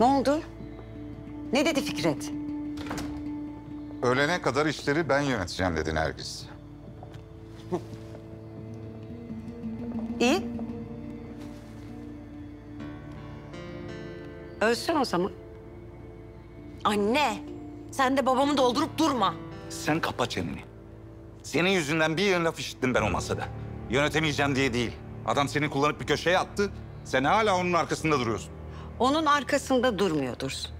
Ne oldu? Ne dedi Fikret? Ölene kadar işleri ben yöneteceğim dedi Nergis. İyi. Ölsün o zaman. Anne, sen de babamı doldurup durma. Sen kapa çeneni. Senin yüzünden bir yön laf işittim ben o masada. Yönetemeyeceğim diye değil. Adam seni kullanıp bir köşeye attı. Sen hala onun arkasında duruyorsun. Onun arkasında durmuyor Dursun.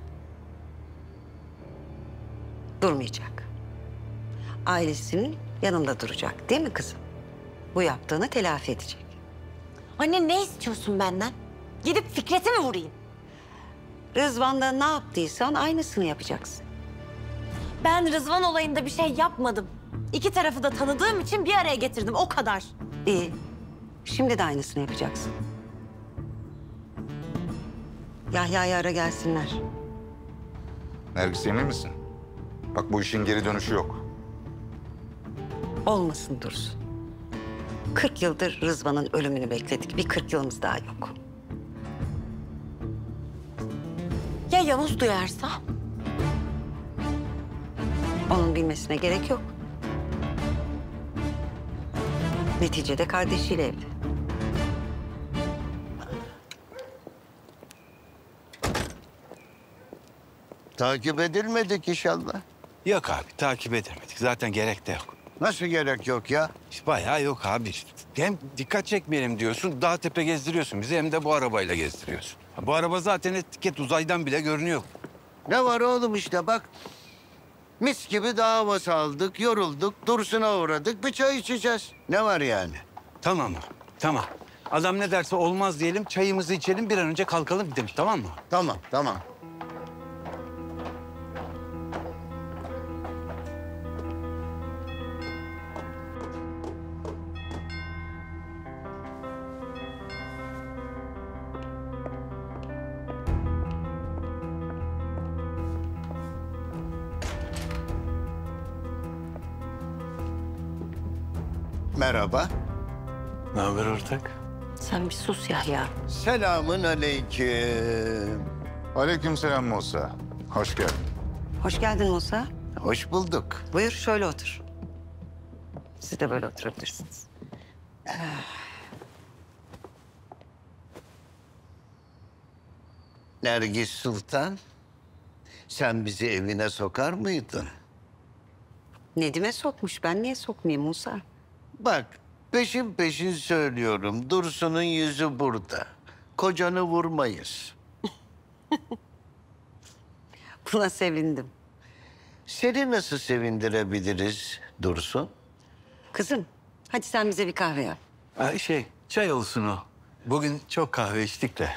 Durmayacak. Ailesinin yanında duracak değil mi kızım? Bu yaptığını telafi edecek. Anne ne istiyorsun benden? Gidip Fikret'e mi vurayım? Rızvan'da ne yaptıysan aynısını yapacaksın. Ben Rızvan olayında bir şey yapmadım. İki tarafı da tanıdığım için bir araya getirdim, o kadar. İyi. Şimdi de aynısını yapacaksın. Yahya'yı ara gelsinler. Nergis emin misin? Bak bu işin geri dönüşü yok. Olmasın Dursun. 40 yıldır Rızvan'ın ölümünü bekledik. Bir 40 yılımız daha yok. Ya Yavuz duyarsa? Onun bilmesine gerek yok. Neticede kardeşiyle evli. Takip edilmedik inşallah. Yok abi takip edemedik. Zaten gerek de yok. Nasıl gerek yok ya? İşte bayağı yok abi. Hem dikkat çekmeyelim diyorsun, dağ tepe gezdiriyorsun bizi hem de bu arabayla gezdiriyorsun. Bu araba zaten etiket uzaydan bile görünüyor. Ne var oğlum işte bak. Mis gibi dağ havası aldık, yorulduk, Dursun'a uğradık, bir çay içeceğiz. Ne var yani? Tamam mı? Tamam. Adam ne derse olmaz diyelim, çayımızı içelim, bir an önce kalkalım gidelim tamam mı? Tamam, tamam. Merhaba. Ne haber ortak? Sen bir sus Yahya. Selamın aleyküm. Aleykümselam Musa. Hoş geldin. Hoş geldin Musa. Hoş bulduk. Buyur şöyle otur. Siz de böyle oturabilirsiniz. Nergis Sultan, sen bizi evine sokar mıydın? Nedim'e sokmuş. Ben niye sokmayayım Musa? Bak, peşin peşin söylüyorum. Dursun'un yüzü burada. Kocanı vurmayız. Buna sevindim. Seni nasıl sevindirebiliriz Dursun? Kızım hadi sen bize bir kahve yap. Ha, şey, çay olsun o. Bugün çok kahve içtik de.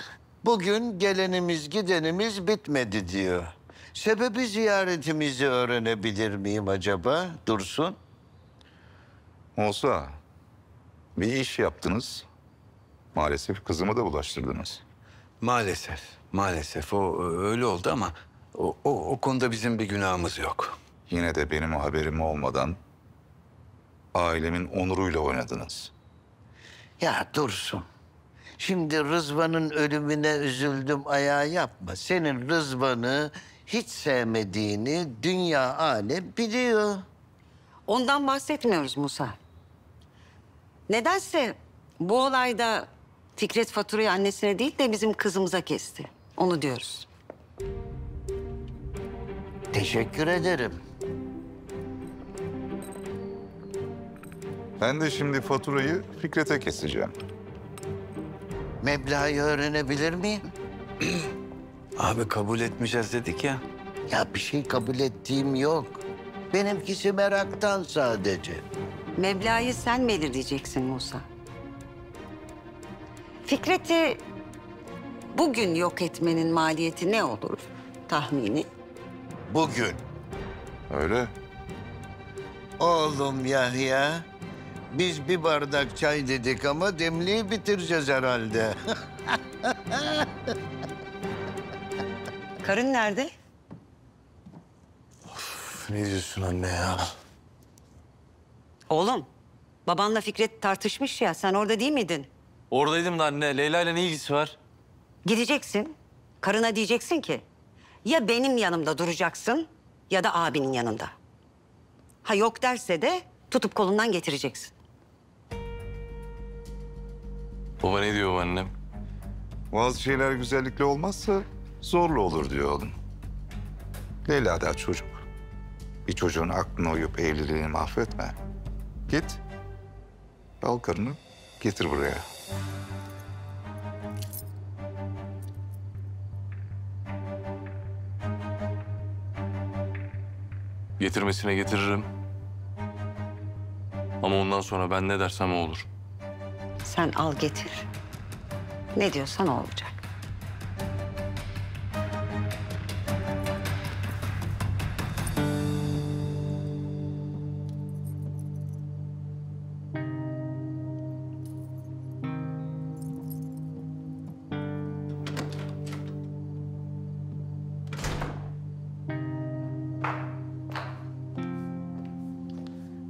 Bugün gelenimiz gidenimiz bitmedi diyor. Sebebi ziyaretimizi öğrenebilir miyim acaba Dursun? Musa, bir iş yaptınız. Maalesef kızımı da bulaştırdınız. Maalesef, maalesef o öyle oldu ama o, o, o konuda bizim bir günahımız yok. Yine de benim haberim olmadan ailemin onuruyla oynadınız. Ya Dursun, şimdi Rızvan'ın ölümüne üzüldüm ayağı yapma. Senin Rızvan'ı hiç sevmediğini dünya alem biliyor. Ondan bahsetmiyoruz Musa. Nedense bu olayda Fikret faturayı annesine değil de bizim kızımıza kesti. Onu diyoruz. Teşekkür ederim. Ben de şimdi faturayı Fikret'e keseceğim. Meblağı öğrenebilir miyim? Abi kabul etmeyeceğiz dedik ya. Ya bir şey kabul ettiğim yok. Benimkisi meraktan sadece. Meblağı sen belirleyeceksin Musa. Fikret'i bugün yok etmenin maliyeti ne olur tahmini? Bugün. Öyle. Oğlum Yahya, biz bir bardak çay dedik ama demliği bitireceğiz herhalde. Karın nerede? Ne diyorsun anne ya? Oğlum, babanla Fikret tartışmış ya. Sen orada değil miydin? Oradaydım da anne. Leyla ile ne ilgisi var? Gideceksin. Karına diyeceksin ki ya benim yanımda duracaksın ya da abinin yanında. Ha yok derse de tutup kolundan getireceksin. Baba ne diyor annem? Bazı şeyler güzellikle olmazsa zorla olur diyor oğlum. Leyla da çocuk. Bir çocuğun aklına uyup evliliğini mahvetme. Git. Al karını getir buraya. Getirmesine getiririm. Ama ondan sonra ben ne dersem o olur. Sen al getir. Ne diyorsan o olacak.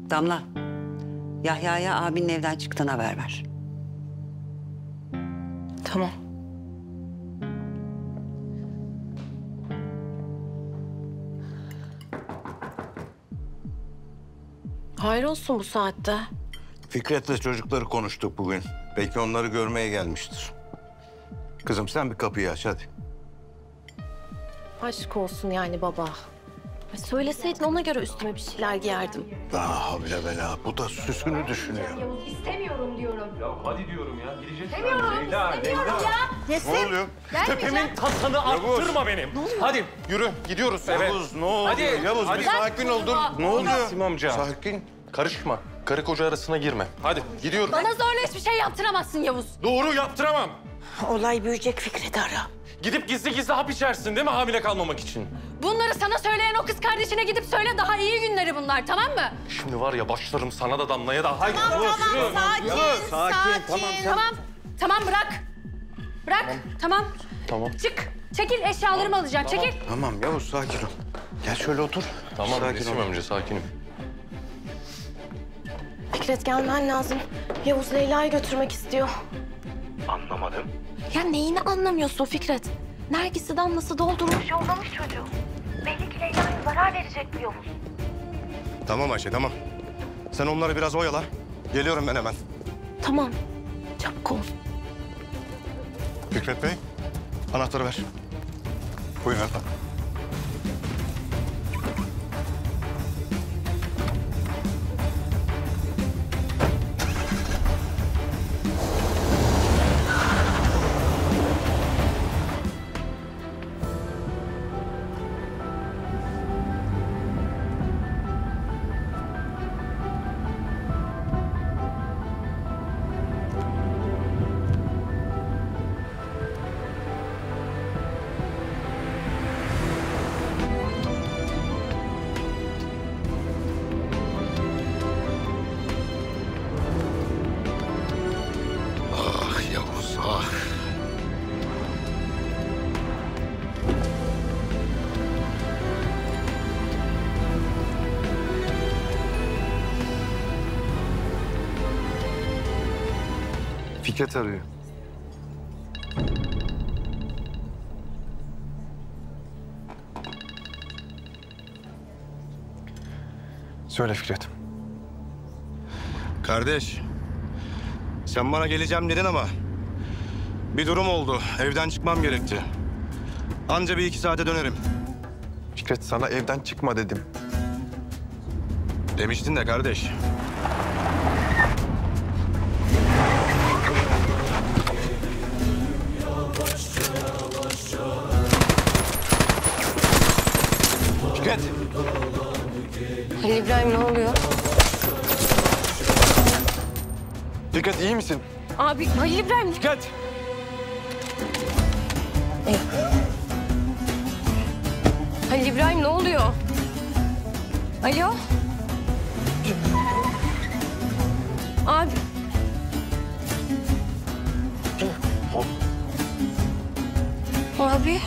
Damla, Yahya'ya abinin evden çıktığına haber ver. Tamam. Hayır olsun bu saatte. Fikret'le çocukları konuştuk bugün. Belki onları görmeye gelmiştir. Kızım sen bir kapıyı aç hadi. Aşk olsun yani baba. Ay, Söyleseydin ona göre üstüme bir şeyler giyerdim. Daha havle bela. Bu da süsünü düşünüyor. İstemiyorum diyorum. Hadi diyorum ya. Gidecek. İstemiyorum, istemiyorum ya. Ne oluyor? Tepemin tasını arttırma benim. Hadi yürü gidiyoruz eve. Yavuz ne oluyor? Hadi, Yavuz hadi. bir sakin ol dur. Ne oluyor? Nasim amca. Sakin. Karışma. Karı koca arasına girme. Hadi gidiyoruz. Bana zorla hiçbir şey yaptıramazsın Yavuz. Doğru yaptıramam. Olay büyüyecek Fikret'i ara. Gidip gizli gizli hap içersin değil mi hamile kalmamak için? Bunları sana söyleyen o kız kardeşine gidip söyle daha iyi günleri bunlar tamam mı? Şimdi var ya başlarım sana da damlaya da. Haydi. yürü. Sakin, sakin, tamam, Tamam. Tamam bırak. Bırak. Tamam. Tamam. Çık. Çekil eşyalarımı alacağım. Çekil. Tamam Yavuz sakin ol. Gel şöyle otur. Tamam sakin Nesim ol. amca sakinim. Fikret gelmen lazım. Yavuz Leyla'yı götürmek istiyor. Anlamadım. Ya neyini anlamıyorsun Fikret? Nergis'i damlası doldurmuş yollamış çocuğu. Belli ki Leyla'ya zarar verecek bu Yavuz. Tamam Ayşe tamam. Sen onları biraz oyala. Geliyorum ben hemen. Tamam. Çabuk ol. Fikret Bey, anahtarı ver. Buyurun efendim. Fikret arıyor. Söyle Fikret. Kardeş, sen bana geleceğim dedin ama bir durum oldu. Evden çıkmam gerekti. Anca bir iki saate dönerim. Fikret sana evden çıkma dedim. Demiştin de kardeş. Halil İbrahim ne oluyor? Fikret iyi misin? Abi Halil İbrahim. Fikret! Halil İbrahim ne oluyor? Alo? Abi. Abi.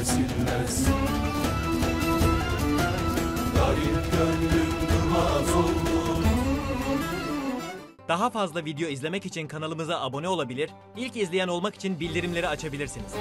Kesilmez Garip gönlüm durmaz oldu Daha fazla video izlemek için kanalımıza abone olabilir, ilk izleyen olmak için bildirimleri açabilirsiniz.